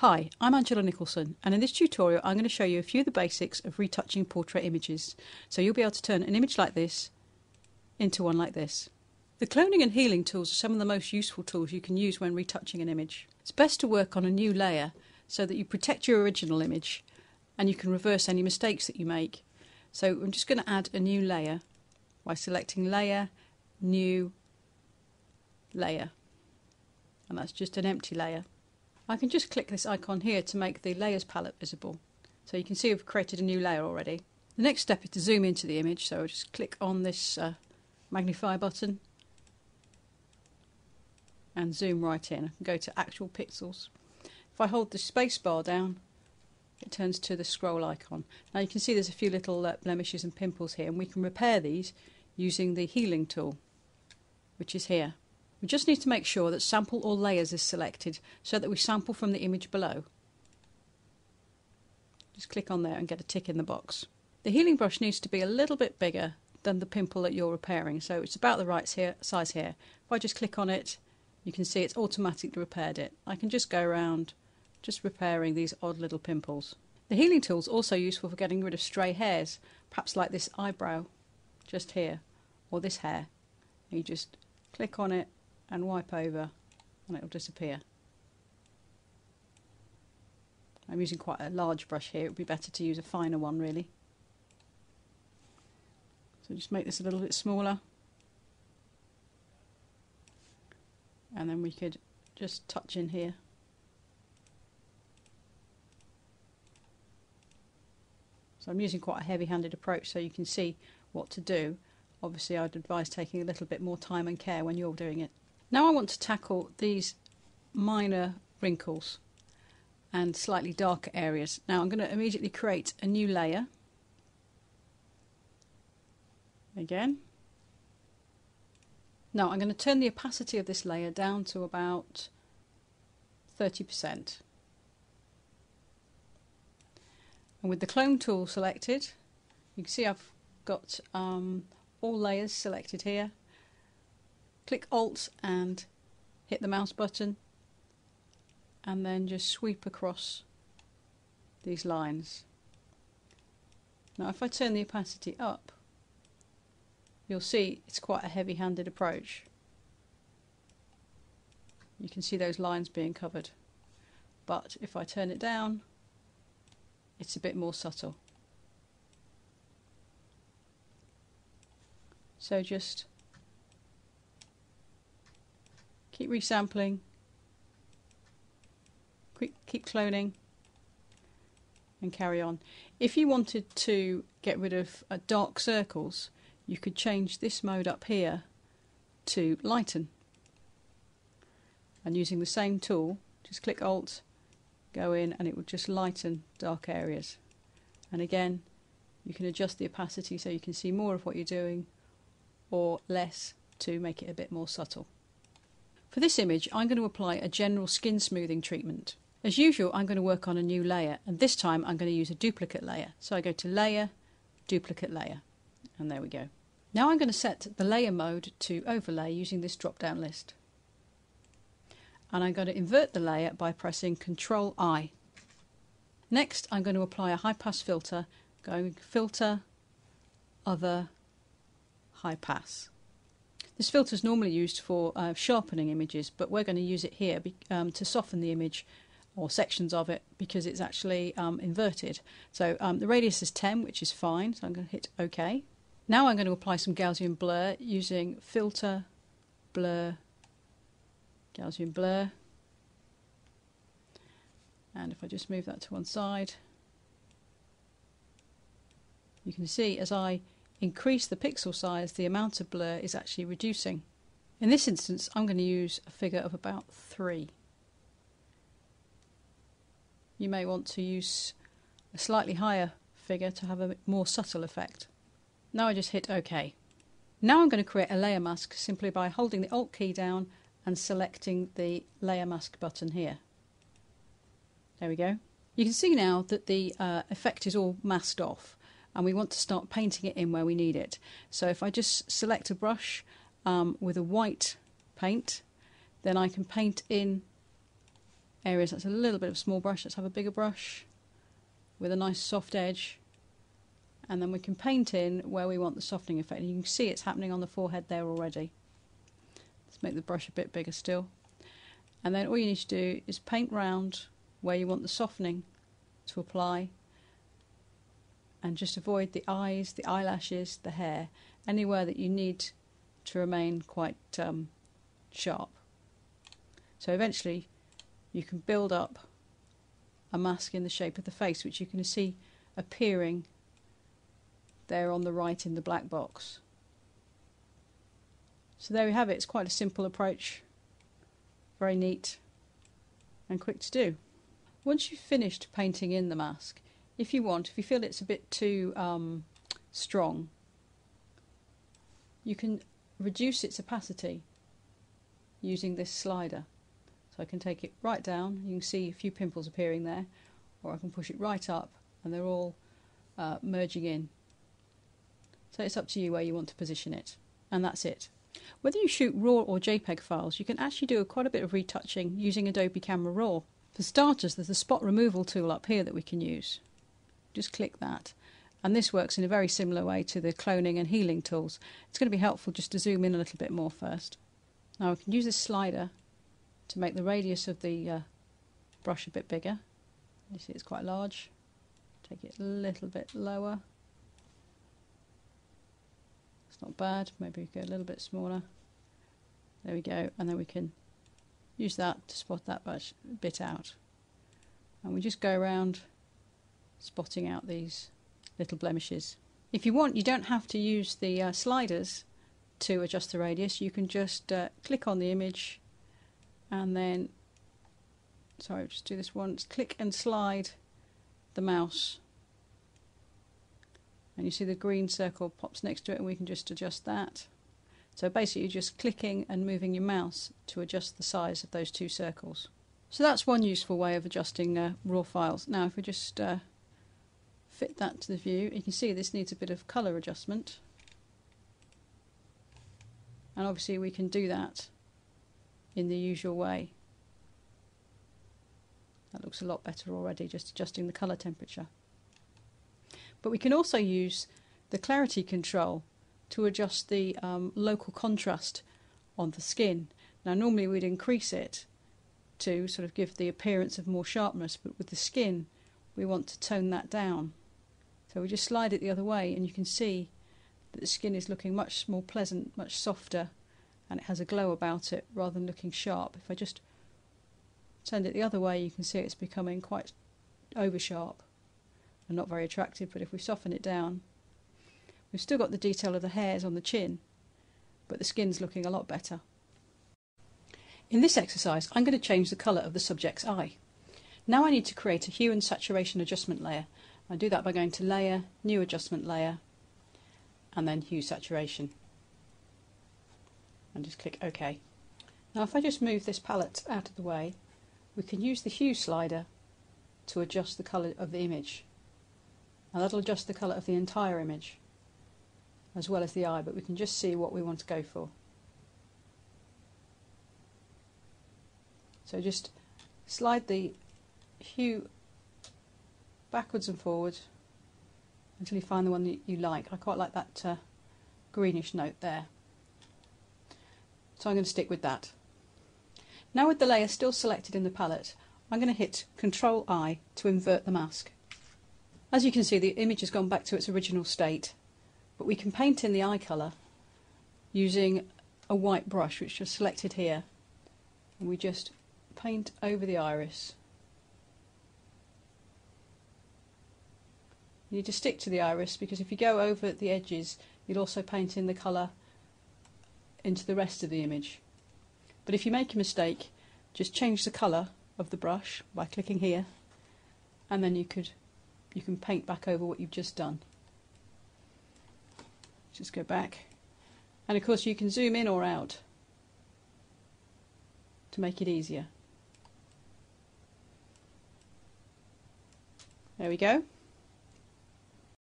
Hi, I'm Angela Nicholson and in this tutorial I'm going to show you a few of the basics of retouching portrait images. So you'll be able to turn an image like this into one like this. The cloning and healing tools are some of the most useful tools you can use when retouching an image. It's best to work on a new layer so that you protect your original image and you can reverse any mistakes that you make. So I'm just going to add a new layer by selecting layer, new, layer and that's just an empty layer. I can just click this icon here to make the layers palette visible. So you can see we've created a new layer already. The next step is to zoom into the image, so I'll just click on this uh, magnify button and zoom right in. I can go to actual pixels. If I hold the space bar down, it turns to the scroll icon. Now you can see there's a few little uh, blemishes and pimples here, and we can repair these using the healing tool, which is here. We just need to make sure that sample all layers is selected so that we sample from the image below. Just click on there and get a tick in the box. The healing brush needs to be a little bit bigger than the pimple that you're repairing so it's about the right size here. If I just click on it you can see it's automatically repaired it. I can just go around just repairing these odd little pimples. The healing tool is also useful for getting rid of stray hairs, perhaps like this eyebrow just here or this hair. You just click on it and wipe over and it will disappear. I'm using quite a large brush here, it would be better to use a finer one really. So just make this a little bit smaller. And then we could just touch in here. So I'm using quite a heavy-handed approach so you can see what to do. Obviously I'd advise taking a little bit more time and care when you're doing it. Now I want to tackle these minor wrinkles and slightly darker areas. Now I'm going to immediately create a new layer. Again. Now I'm going to turn the opacity of this layer down to about 30%. And with the clone tool selected, you can see I've got um, all layers selected here click Alt and hit the mouse button and then just sweep across these lines. Now if I turn the opacity up you'll see it's quite a heavy-handed approach. You can see those lines being covered but if I turn it down it's a bit more subtle. So just Keep resampling. Keep cloning. And carry on. If you wanted to get rid of uh, dark circles, you could change this mode up here to lighten. And using the same tool, just click Alt, go in and it will just lighten dark areas. And again, you can adjust the opacity so you can see more of what you're doing or less to make it a bit more subtle. For this image I'm going to apply a general skin smoothing treatment. As usual I'm going to work on a new layer and this time I'm going to use a duplicate layer. So I go to Layer, Duplicate Layer and there we go. Now I'm going to set the layer mode to overlay using this drop down list. And I'm going to invert the layer by pressing Ctrl I. Next I'm going to apply a high pass filter going filter, other, high pass. This filter is normally used for uh, sharpening images, but we're going to use it here um, to soften the image or sections of it because it's actually um, inverted. So um, the radius is 10, which is fine, so I'm going to hit OK. Now I'm going to apply some Gaussian blur using filter, blur, Gaussian blur. And if I just move that to one side, you can see as I increase the pixel size, the amount of blur is actually reducing. In this instance, I'm going to use a figure of about 3. You may want to use a slightly higher figure to have a more subtle effect. Now I just hit OK. Now I'm going to create a layer mask simply by holding the Alt key down and selecting the layer mask button here. There we go. You can see now that the uh, effect is all masked off and we want to start painting it in where we need it. So if I just select a brush um, with a white paint, then I can paint in areas that's a little bit of a small brush. Let's have a bigger brush with a nice soft edge. And then we can paint in where we want the softening effect. And you can see it's happening on the forehead there already. Let's make the brush a bit bigger still. And then all you need to do is paint round where you want the softening to apply and just avoid the eyes, the eyelashes, the hair, anywhere that you need to remain quite um, sharp. So eventually you can build up a mask in the shape of the face, which you can see appearing there on the right in the black box. So there we have it. It's quite a simple approach, very neat and quick to do. Once you've finished painting in the mask, if you want, if you feel it's a bit too um, strong, you can reduce its opacity using this slider. So I can take it right down, you can see a few pimples appearing there, or I can push it right up and they're all uh, merging in. So it's up to you where you want to position it. And that's it. Whether you shoot RAW or JPEG files, you can actually do quite a bit of retouching using Adobe Camera Raw. For starters, there's a spot removal tool up here that we can use. Just click that. And this works in a very similar way to the cloning and healing tools. It's going to be helpful just to zoom in a little bit more first. Now I can use this slider to make the radius of the uh, brush a bit bigger. You see it's quite large. Take it a little bit lower. It's not bad. Maybe we go a little bit smaller. There we go. And then we can use that to spot that bit out. And we just go around spotting out these little blemishes. If you want, you don't have to use the uh, sliders to adjust the radius. You can just uh, click on the image and then, sorry, just do this once, click and slide the mouse. And you see the green circle pops next to it and we can just adjust that. So basically you're just clicking and moving your mouse to adjust the size of those two circles. So that's one useful way of adjusting uh, raw files. Now if we just uh, fit that to the view. You can see this needs a bit of colour adjustment. And obviously we can do that in the usual way. That looks a lot better already, just adjusting the colour temperature. But we can also use the clarity control to adjust the um, local contrast on the skin. Now normally we'd increase it to sort of give the appearance of more sharpness, but with the skin we want to tone that down. So we just slide it the other way and you can see that the skin is looking much more pleasant, much softer and it has a glow about it rather than looking sharp. If I just turn it the other way you can see it's becoming quite over sharp and not very attractive but if we soften it down we've still got the detail of the hairs on the chin but the skin's looking a lot better. In this exercise I'm going to change the colour of the subject's eye. Now I need to create a hue and saturation adjustment layer I do that by going to Layer, New Adjustment Layer, and then Hue Saturation. And just click OK. Now if I just move this palette out of the way, we can use the Hue slider to adjust the colour of the image. Now that'll adjust the colour of the entire image, as well as the eye, but we can just see what we want to go for. So just slide the hue backwards and forwards until you find the one that you like. I quite like that uh, greenish note there. So I'm going to stick with that. Now with the layer still selected in the palette, I'm going to hit Control I to invert the mask. As you can see the image has gone back to its original state, but we can paint in the eye colour using a white brush which is selected here. And we just paint over the iris You need to stick to the iris because if you go over the edges you'll also paint in the colour into the rest of the image. But if you make a mistake just change the colour of the brush by clicking here and then you could you can paint back over what you've just done. Just go back and of course you can zoom in or out to make it easier. There we go.